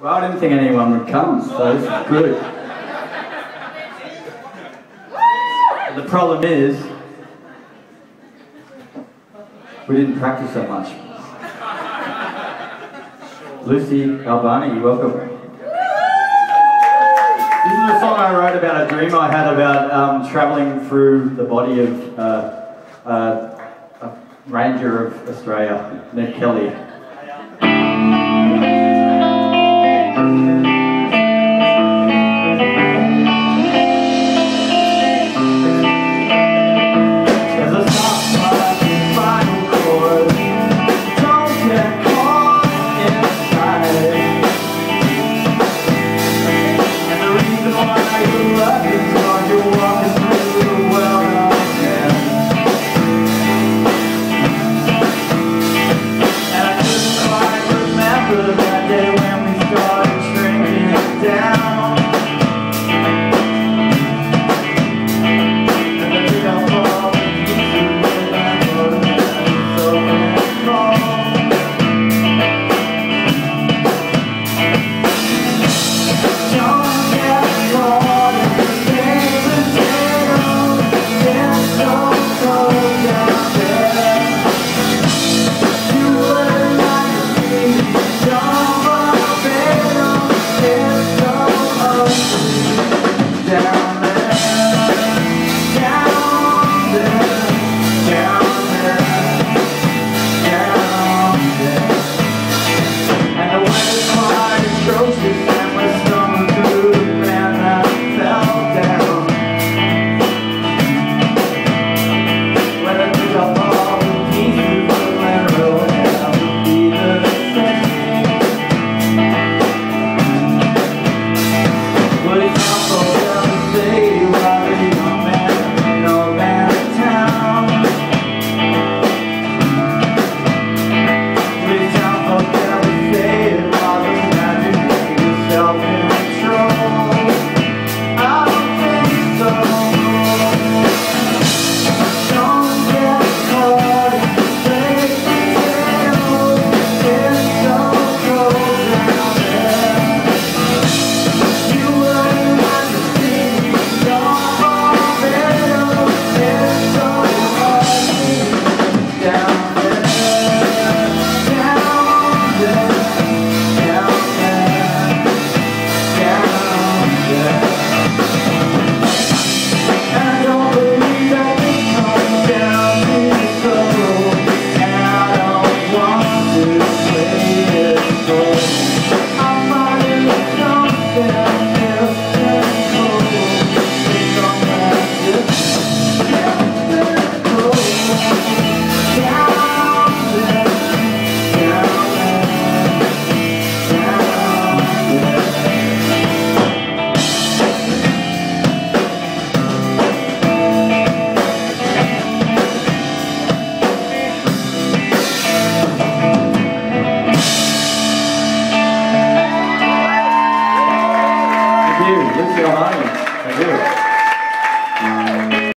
Well, I didn't think anyone would come, so it's good. the problem is, we didn't practice that much. Lucy Albani, you're welcome. This is a song I wrote about a dream I had about um, travelling through the body of uh, uh, a ranger of Australia, Ned Kelly. Esse é o nome, entendeu?